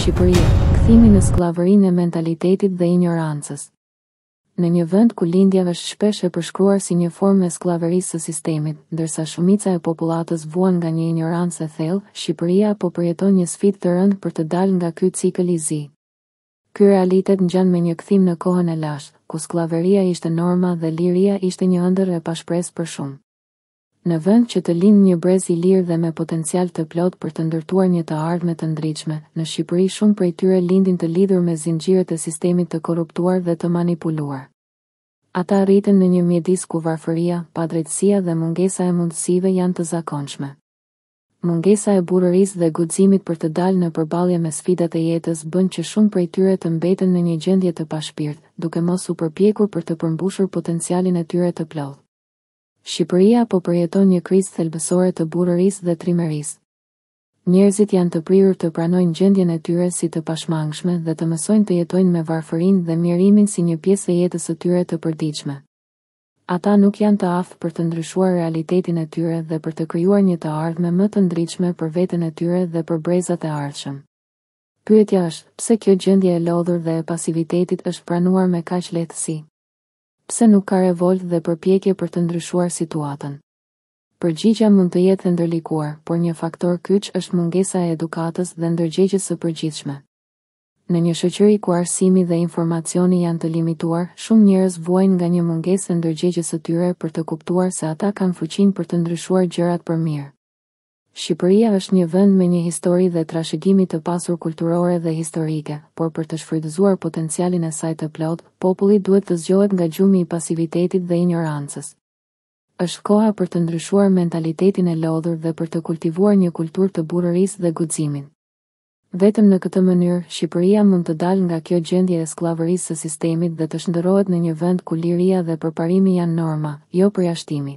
Shqipëria, kthimi në skllavërinë e mentalitetit dhe injorancës. Në një vend ku lindja është shpesh e përshkruar si një formë e skllavërisë së sistemit, ndërsa shumica e popullatës vuan nga një injorancë e thellë, Shqipëria po përjeton një sfidë të rëndë për të dalë nga ky cikël i zi. Ky realitet ngjan me një kthim në kohën e lashtë, ku skllavëria ishte norma dhe liria ishte një ëndërr e pashpresë për shumë. Në vend që të lindë një brez i lirë dhe me potencial të plotë për të ndërtuar një të ardhme të ndritshme, në Shqipëri shumë prej tyre lindin të lidhur me zinxhirët e sistemit të korruptuar dhe të manipuluar. Ata rriten në një mjedis ku varfëria, padrejtësia dhe mungesa e mundësive janë të zakonshme. Mungesa e burrërisë dhe guximit për të dalë në përballje me sfidat e jetës bën që shumë prej tyre të mbeten në një gjendje të pashpirt, duke mos u përpjekur për të përmbushur potencialin e tyre të plotë. Shqipëria po përjeton një krizë thelbësore të burrërisë dhe trimërisë. Njerëzit janë të prirur të pranojnë gjendjen e tyre si të pashmangshme dhe të mësojnë të jetojnë me varfërinë dhe mjerimin si një pjesë e jetës së tyre të përditshme. Ata nuk janë të aftë për të ndryshuar realitetin e tyre dhe për të krijuar një të ardhme më të ndritshme për veten e tyre dhe për brezat e ardhshëm. Pyetja është, pse kjo gjendje e lodhur dhe e pasivitetit është pranuar me kaq lehtësi? Pse nuk ka revoltë dhe përpjekje për të ndryshuar situatën? Përgjigja mund të jetë e ndërlikuar, por një faktor kyç është mungesa e edukatës dhe ndërgjegjës së përgjithshme. Në një shoqëri ku arsimi dhe informacioni janë të limituar, shumë njerëz vuajnë nga një mungesë e ndërgjegjës së tyre për të kuptuar se ata kanë fuqinë për të ndryshuar gjërat për mirë. Shqipëria është një vend me një histori dhe trashëgimi të pasur kulturore dhe historike, por për të shfrytëzuar potencialin e saj të plotë, populli duhet të zgjohet nga gjumi i pasivitetit dhe injorancës. Është koha për të ndryshuar mentalitetin e lodhur dhe për të kultivuar një kulturë të burrërisë dhe guximin. Vetëm në këtë mënyrë, Shqipëria mund të dalë nga kjo gjendje e skllavërisë së sistemit dhe të shndërrohet në një vend ku liria dhe përparimi janë norma, jo përjashtimi.